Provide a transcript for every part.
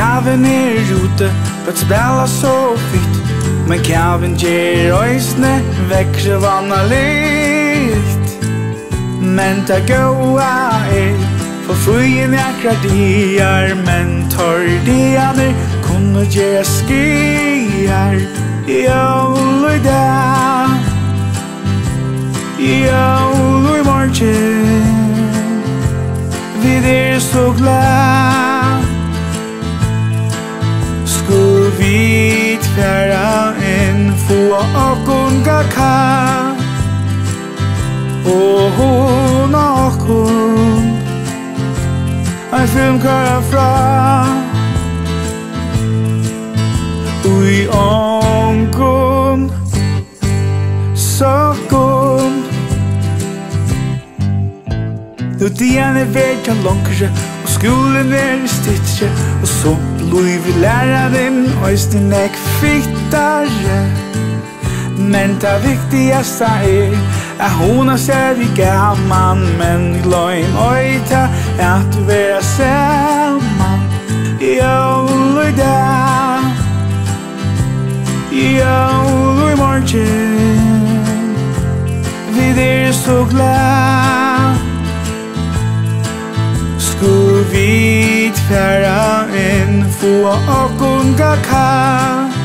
Kaven er ute, but spela så fitt. Men kaven ger oisne, växer vanna litt. Men ta goa er, for fruin jakra diar Men tar dianer, kunne gera skiar Jolo i dag Jolo i morgen. Vi er så glad. kraft Og hon og kun Ein film kører fra Ui ongun Sokun Nu dian er vekja langere Og skolen er stittre Og så blui vi læra din Øysten ek fiktare Men det viktigaste er At att hona ser i gammal Men gløym glöm öjta att vara samman Jól i dag. Jól i morgen Vi er så glad. Skå vid färra inn få och kunga kall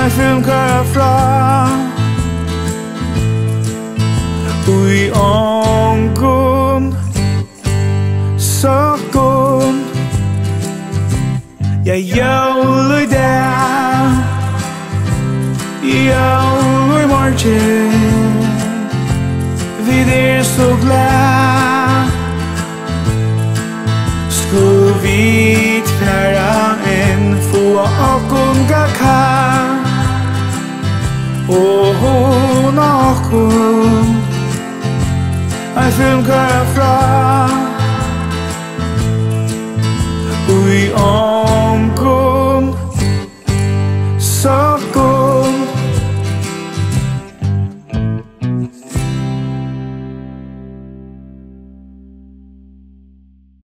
Ein filmkar fra Ui ongun Sokun Ja jólui dag. I morgen Vid er så glad. Skulle vi tverra en Få okkunga kall Ein film kører fra. Ui omkom so god.